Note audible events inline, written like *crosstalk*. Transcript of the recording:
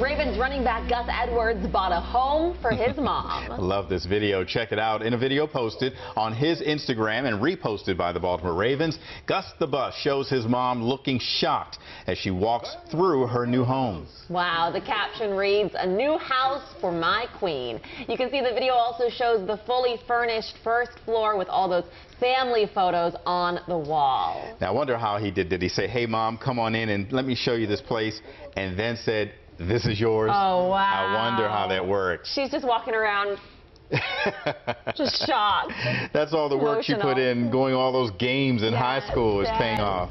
Ravens running back Gus Edwards bought a home for his I *laughs* mom. love this video. Check it out in a video posted on his Instagram and reposted by the Baltimore Ravens. Gus the Bus shows his mom looking shocked as she walks through her new home. Wow, the caption reads, a new house for my queen. You can see the video also shows the fully furnished first floor with all those family photos on the wall. Now, I wonder how he did. Did he say, hey, mom, come on in and let me show you this place, and then said, this is yours? Oh, wow. I wonder how that works. She's just walking around *laughs* just shocked. That's all the work she put in, going all those games in high school is paying off.